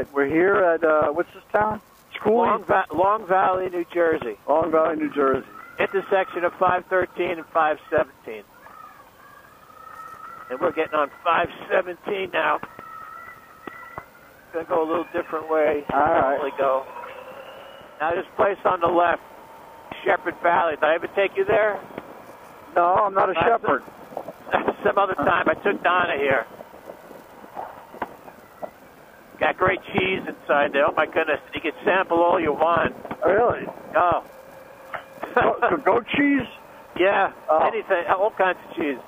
right, we're here at uh, what's this town? School. Long, Va- Long Valley, New Jersey. Long Valley, New Jersey. Intersection of 513 and 517. And we're getting on 517 now. Gonna go a little different way. All right. Go. Now this place on the left, Shepherd Valley. Did I ever take you there? No, I'm not a That's shepherd. Some other time. I took Donna here. Got great cheese inside there. Oh my goodness! You can sample all you want. Really? Oh. Go- goat cheese? Yeah, Oh. anything, all kinds of cheese.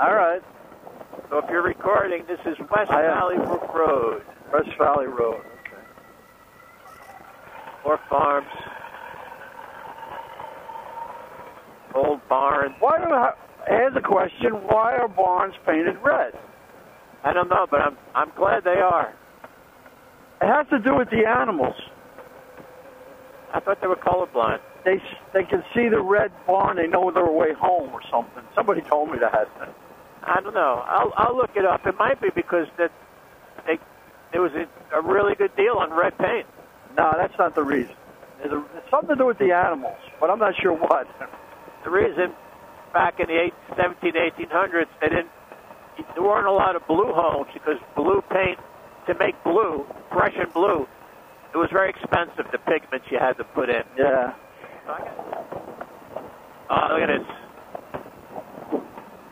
All right. So if you're recording, this is West I. Valley Brook Road, West Valley Road. or farms, old barns. Why do I, here's a question: Why are barns painted red? I don't know, but I'm I'm glad they are. It has to do with the animals. I thought they were colorblind. They they can see the red barn. They know their way home or something. Somebody told me that. I don't know. I'll I'll look it up. It might be because that they there was a, a really good deal on red paint. No, that's not the reason. There's, a, it's something to do with the animals, but I'm not sure what. The reason back in the eight, 17, 1800s, they didn't. There weren't a lot of blue homes because blue paint to make blue, fresh and blue, it was very expensive. The pigments you had to put in. Yeah. Oh, look at this.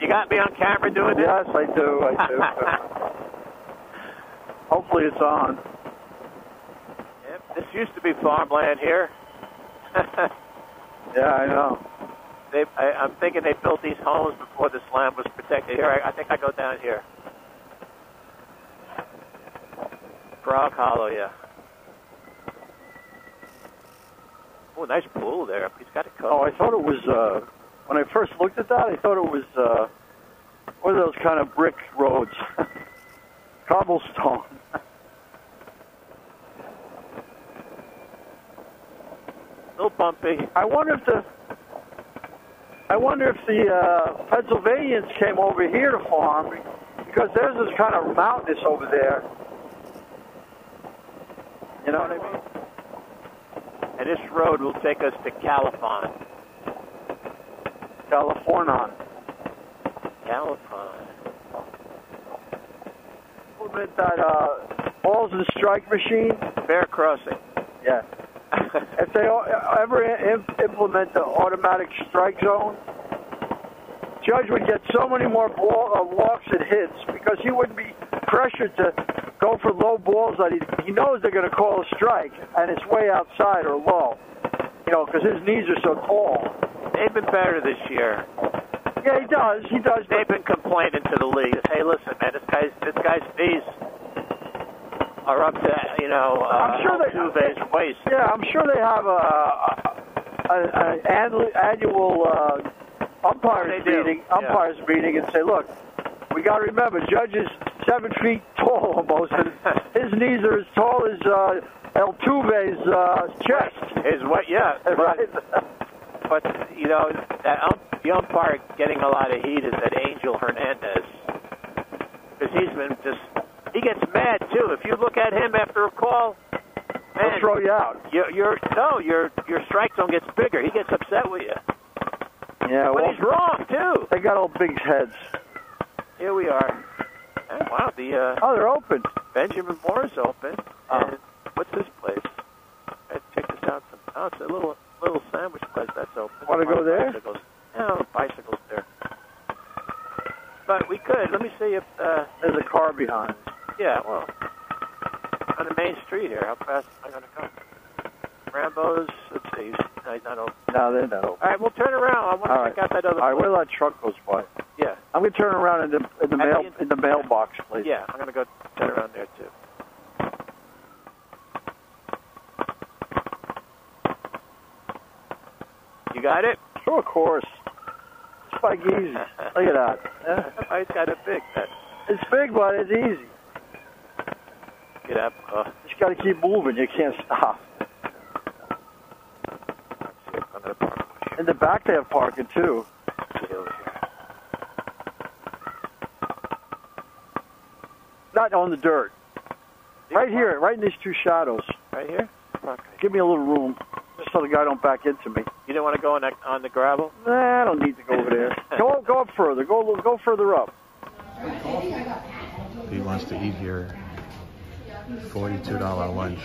You got me on camera doing this? Yes, I do. I do. Hopefully, it's on. Yep, this used to be farmland here. Yeah, I know. they, I, I'm thinking they built these homes before this land was protected. Here, I, I think I go down here. Frog Hollow, yeah. Oh, nice pool there. He's got a coat. Oh, I thought it was. Uh, when I first looked at that, I thought it was uh, one of those kind of brick roads, cobblestone. a little bumpy. I wonder if the. I wonder if the uh, Pennsylvanians came over here to farm because theirs is kind of mountainous over there. You know what I mean? And this road will take us to Califon. California. Califon. Implement that uh, balls and strike machine. Bear Crossing. Yeah. If they ever implement the automatic strike zone, Judge would get so many more ball, uh, walks and hits because he wouldn't be pressured to go for low balls that he, he knows they're going to call a strike and it's way outside or low. You know, because his knees are so tall. They've been better this year. Yeah, he does. He does. They've been complaining to the league. Hey, listen, man, this guy's this guy's knees are up to you know uh, I'm sure they- Altuve's waist. Yeah, I'm sure they have a, a, a, an annual, annual uh, umpires meeting, yeah. umpires meeting, and say, look, we got to remember, Judge is seven feet tall almost, and his knees are as tall as uh, Altuve's uh, chest. Is what? Yeah, Right. But you know, that um, the umpire getting a lot of heat is that Angel Hernandez because he's been just he gets mad too. If you look at him after a call, He'll throw you out. your your no your your strike zone gets bigger. He gets upset with you. Yeah, But well, he's wrong too. they got all big heads. Here we are. Oh, wow, the uh, Oh, they're open. Benjamin Moore's open. Oh. And what's this place? Let's check this out. Some, oh, it's a little little sandwich place that's open. Wanna go there? Bicycles. No, bicycles there. But we could. Let me see if. Uh, There's a car behind. yeah, well, on the main street here. How fast am I going to go? Rambo's. Let's see. No, he's not open. No, they're not open. All right, we'll turn around. I want to All right. check out that other. All right, place. where that truck goes by. Yeah, I'm gonna turn around in the in the mail the in the mailbox, please. yeah. I'm going to go turn around there too. You got it? Sure, of course. Spike easy. Look at that. Yeah. He's got it big. It's big, but it's easy. Get up. Uh, Just got to keep moving. You can't stop. In the back, they have parking too. here. Over. Not on the dirt. Right here, right in these two shadows. Right here? Okay. Give me a little room, just so the guy don't back into me. You don't want to go on, that, on the gravel? Nah, I don't need to go over there. go go up further. Go a little- go further up. He wants to eat here. Forty-two dollar lunch.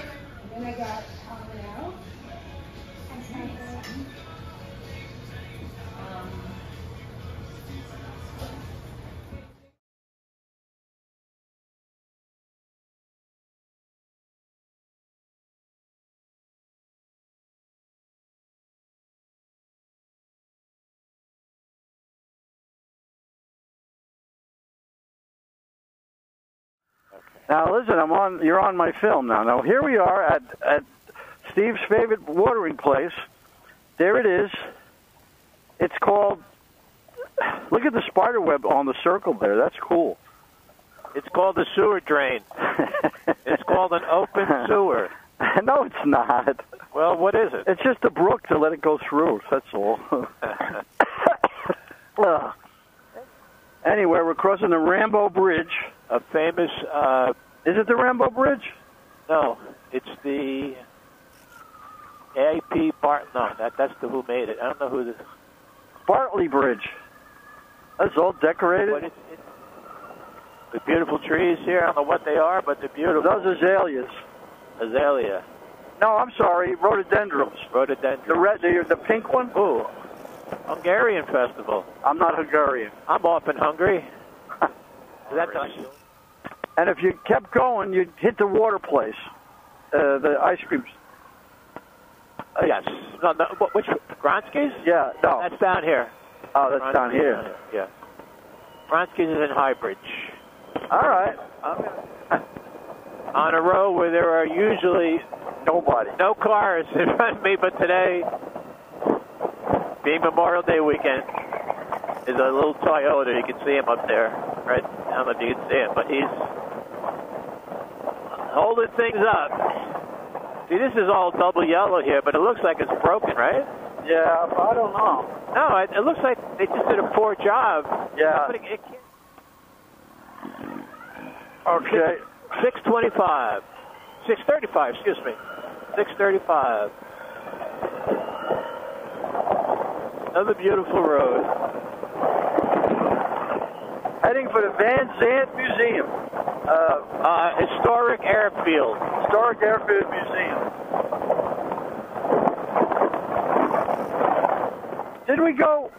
Now listen, I'm on. You're on my film now. Now here we are at at Steve's favorite watering place. There it is. It's called. Look at the spider web on the circle there. That's cool. It's called the sewer drain. It's called an open sewer. no, it's not. Well, what is it? It's just a brook to let it go through. That's all. Ugh. anyway, we're crossing the Rambo Bridge. A famous, uh, Is it the Rambo Bridge? no, it's the A.P. Bart. No, that, that's the who made it. I don't know who this. Bartley Bridge. That's all decorated. What it's, it's, the beautiful trees here. I don't know what they are, but they're beautiful. Those azaleas. Azalea, No, I'm sorry, rhododendrons. rhododendron. The red, the, the pink one. Ooh, Hungarian festival. I'm not Hungarian. I'm often hungry. Is that nice? And if you kept going, you'd hit the water place, uh, the ice cream. Uh, yes. No, no, which Gronsky's? Yeah, no. That's down here. Oh, that's down here. Yeah. Gronsky's is in Highbridge. All right. On a road where there are usually Nobody. no cars in front of me, but today, being Memorial Day weekend, is a little Toyota. You can see him up there. Right? I don't know if you can see him, but he's holding things up. See, this is all double yellow here, but it looks like it's broken, right? Yeah, I don't know. No, it, it looks like they just did a poor job. Yeah. Putting- it Okay. 625. 635, excuse me. 635. Another beautiful road. Heading for the Van Sant Museum, uh, Uh, historic airfield. Historic Airfield Museum. Did we go?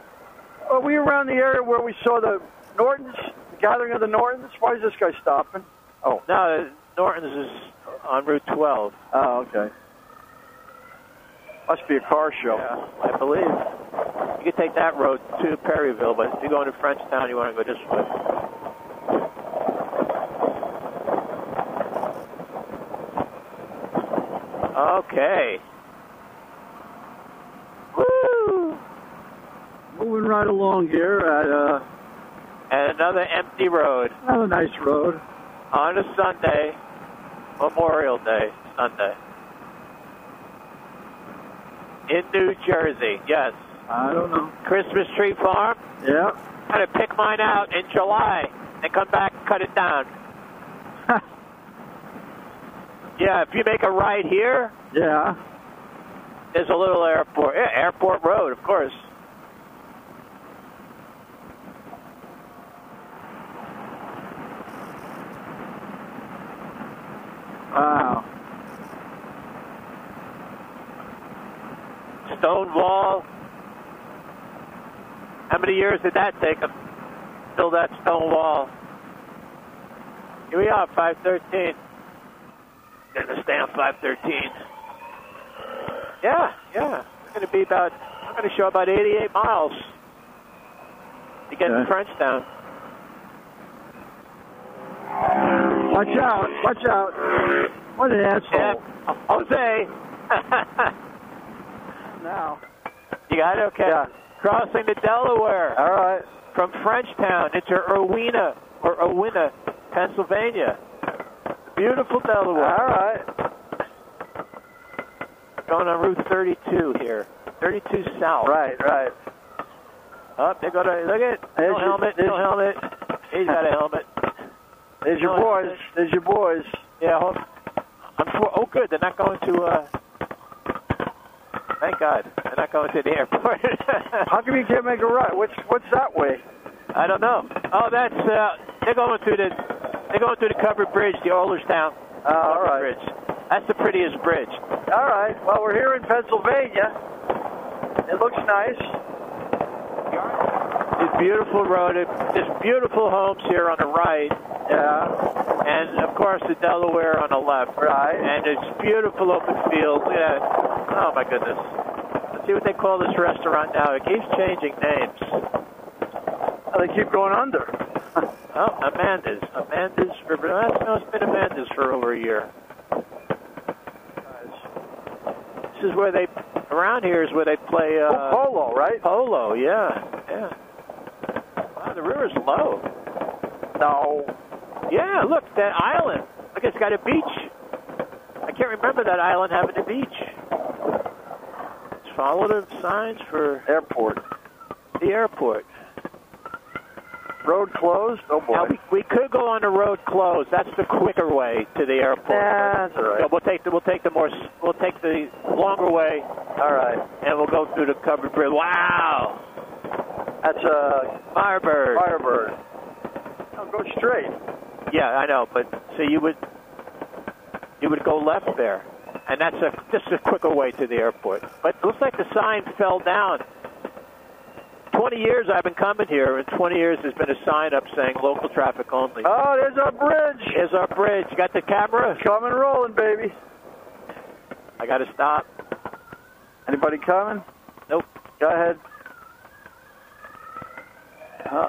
Are we around the area where we saw the Nortons, the gathering of the Nortons? Why is this guy stopping? Oh, No, Norton's is on Route 12. oh, okay. Must be a car show. Yeah, I believe. You could take that road to Perryville, but if you're going to Frenchtown, you want to go this way. Okay. Woo! Moving right along here at uh, And another empty road another nice road. on a Sunday, Memorial Day, Sunday. In New Jersey, yes. I don't know. Christmas Tree Farm. Yeah. To pick mine out in July and come back and cut it down. Yeah, if you make a right here, yeah. there's a little airport. Yeah, airport road, of course. Wow. Stone wall. How many years did that take them? Build that stone wall. Here we are, 513. Gonna stay on 513. Yeah, yeah. It's gonna be about. I'm gonna show about 88 miles to get to Okay. Frenchtown. Watch out! Watch out! What an asshole! Yeah, Jose. Now. you got it? Okay. Yeah. Crossing the Delaware. All right. from Frenchtown into Erwinna or Owina, Pennsylvania. Beautiful Delaware. All right. Going on Route 32 here. 32 South. Right. Right. Up, they go to look at There's no your- helmet, there's- no helmet. He's got a helmet. There's your No, boys. There's your boys. Yeah, I'm oh, good. They're not going to. Uh, thank God, they're not going to the airport. How come you can't make a right? What's what's that way? I don't know. Oh, that's uh, they're going through the they're going through the covered bridge, the Uhlerstown Oh, uh, all right. bridge. That's the prettiest bridge. All right. Well, we're here in Pennsylvania. It looks nice. It's beautiful road. There's beautiful homes here on the right, Yeah. and of course the Delaware on the left. Right. And it's beautiful open field. Yeah. Oh my goodness. Let's see what they call this restaurant now. It keeps changing names. Oh, they keep going under. Oh, Amanda's. Amanda's for no, it's been Amanda's for over a year. This is where they around here is where they play uh, oh, polo, right? polo. Yeah, yeah. Wow, the river's low. No. Yeah, look that island. Look, it's got a beach. I can't remember that island having a beach. Let's follow the signs for Airport. the airport. Road closed. Oh boy. Now we, we could go on the road closed. That's the quicker way to the airport. Yeah, that's all right. So we'll take the we'll take the more we'll take the longer way All right. and we'll go through the covered bridge. Wow, That's a Firebird. Firebird. Oh, go straight. Yeah, I know, but so you would you would go left there, and that's a just a quicker way to the airport. But it looks like the sign fell down. Twenty years I've been coming here, and twenty years there's been a sign up saying local traffic only. Oh, there's our bridge. There's our bridge. You got the camera? Coming rolling, baby. I got to stop. Anybody coming? Nope. Go ahead. Uh,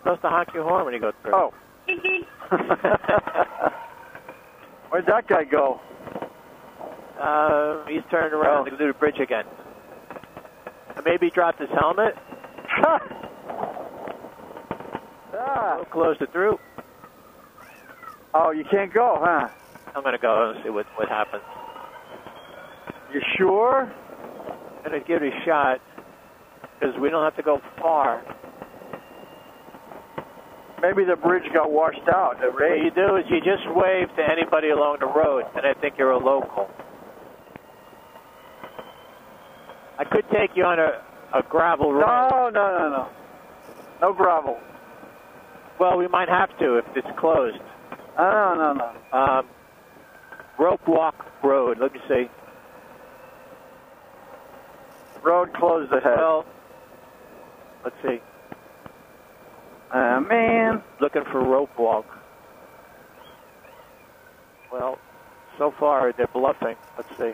supposed to honk your horn when you go through. oh. Where'd that guy go? Uh, he's turned around Oh. to do the bridge again. And maybe he dropped his helmet. ah. We'll close it through. Oh, you can't go, huh? I'm gonna go and see what what happens. You sure? I'm gonna give it a shot because we don't have to go far. Maybe the bridge got washed out. The What you do is you just wave to anybody along the road, and I think you're a local. I could take you on a, a gravel road. No, no, no, no. No gravel. Well, we might have to if it's closed. No, no, no. Um, rope walk road. Let me see. Road closed ahead. Well, let's see. Uh, man. Looking for rope walk. Well, so far they're bluffing. Let's see.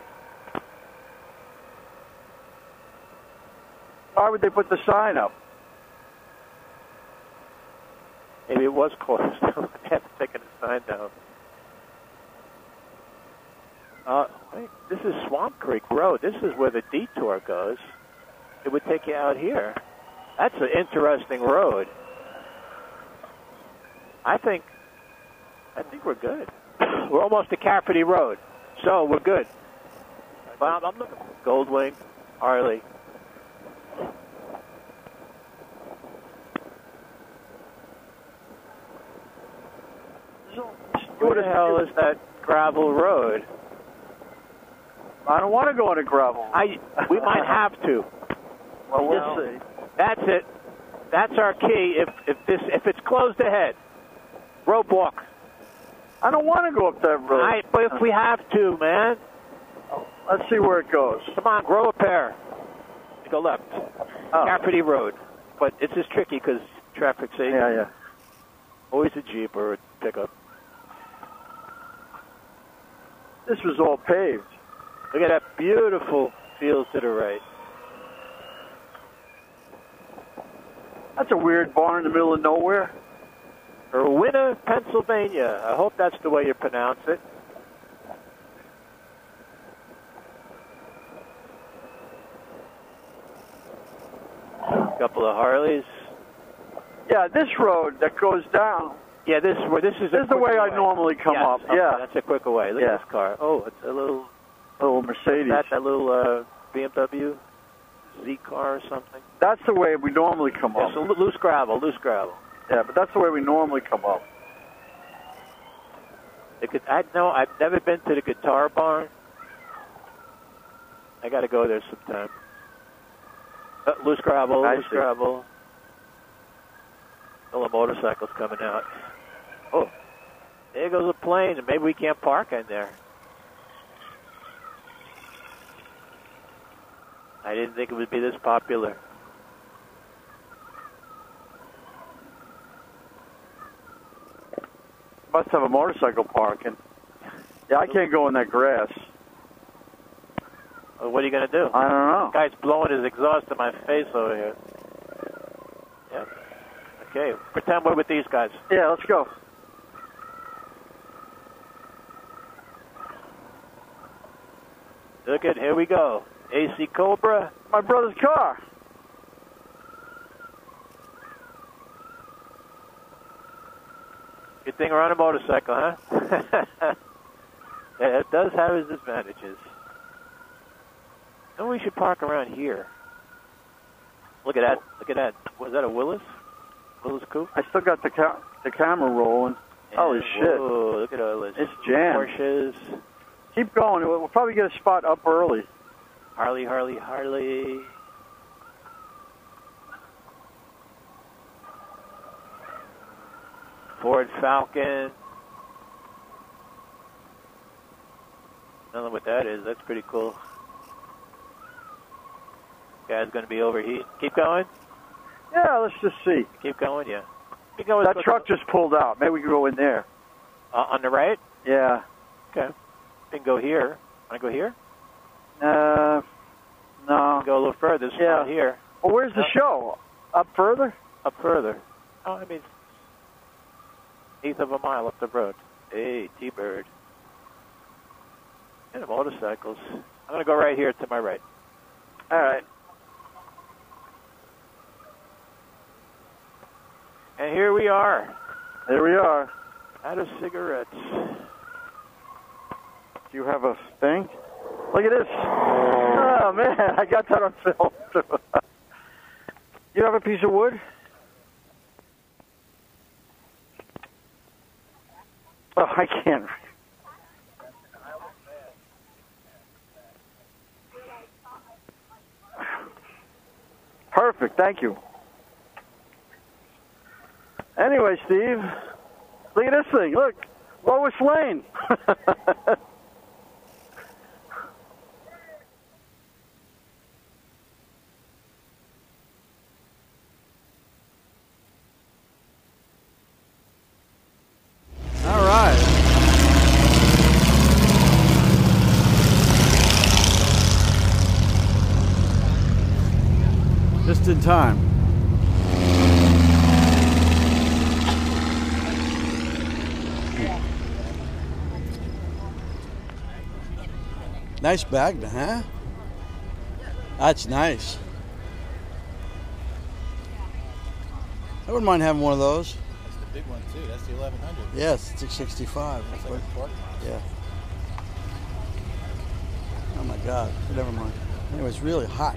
Why would they put the sign up? Maybe it was closed. they haven't taken the sign down. Uh, wait, this is Swamp Creek Road. This is where the detour goes. It would take you out here. That's an interesting road. I think, I think we're good. we're almost to Cafferty Road, so we're good. I'm, I'm looking for Goldwing, Harley. Where the hell is that gravel road? I don't want to go on a gravel. I we might have to. Well, we'll see. That's it. That's our key. If if this if it's closed ahead, rope walk. I don't want to go up that road. I, but if we have to, man, oh, Let's see where it goes. come on, grow a pair. Go left, Oh. Cafferty Road. But it's just tricky because traffic safety. Yeah, yeah. Always a jeep or a pickup. This was all paved. Look at that beautiful field to the right. That's a weird barn in the middle of nowhere. Erwinna, Pennsylvania. I hope that's the way you pronounce it. A couple of Harleys. Yeah, this road that goes down. Yeah, this where this is. This is the way I normally come Yes, up. okay, Yeah, that's a quicker way. Look Yeah. at this car. Oh, it's a little. little Mercedes. That that little uh, BMW Z car or something. That's the way we normally come Yeah, up. so loose gravel, loose gravel. Yeah, but that's the way we normally come up. The, I know I've never been to the guitar barn. I got to go there sometime. Uh, loose gravel, I loose see. gravel. All the motorcycles coming out. Oh, there goes a plane, and maybe we can't park in there. I didn't think it would be this popular. Must have a motorcycle parking. Yeah, I can't go in that grass. Well, what are you going to do? I don't know. guy's blowing his exhaust in my face over here. Yeah. Okay, pretend we're with these guys. Yeah, let's go. Look at here we go. AC Cobra. My brother's car. Good thing we're on a motorcycle, huh? yeah, it does have its advantages. And we should park around here. Look at that. Look at that. Was that a Willys? Willys coupe? I still got the ca- the camera rolling. Holy And- shit. Whoa, look at all this. It's jammed. Porsches. Keep going. We'll probably get a spot up early. Harley, Harley, Harley. Ford Falcon. I Don't know what that is. That's pretty cool. Guy's going to be overheating. Keep going. Yeah, let's just see. Keep going. Yeah. Keep going. That truck just pulled out. Maybe we can go in there. uh, on the right. Yeah. Okay. Can go here. Want to go here? Uh, no. Go a little further. It's Yeah. here. Well, where's the Uh, show? Up further? Up further. Oh, I mean, eighth of a mile up the road. Hey, T-Bird. And motorcycles. I'm going to go right here to my right. All right. And here we are. There we are. Out of cigarettes. You have a thing? Look at this. Oh man, I got that on film. you have a piece of wood? Oh, I can't. Perfect. Thank you. Anyway, Steve, look at this thing. Look, Lois Lane. All right. Just in time. Nice bag, huh? That's nice. I wouldn't mind having one of those. That's the big one too. That's the 1100. Yes, 665. That's like a fork. Yeah. Oh my God. Never mind. Anyway, it's really hot.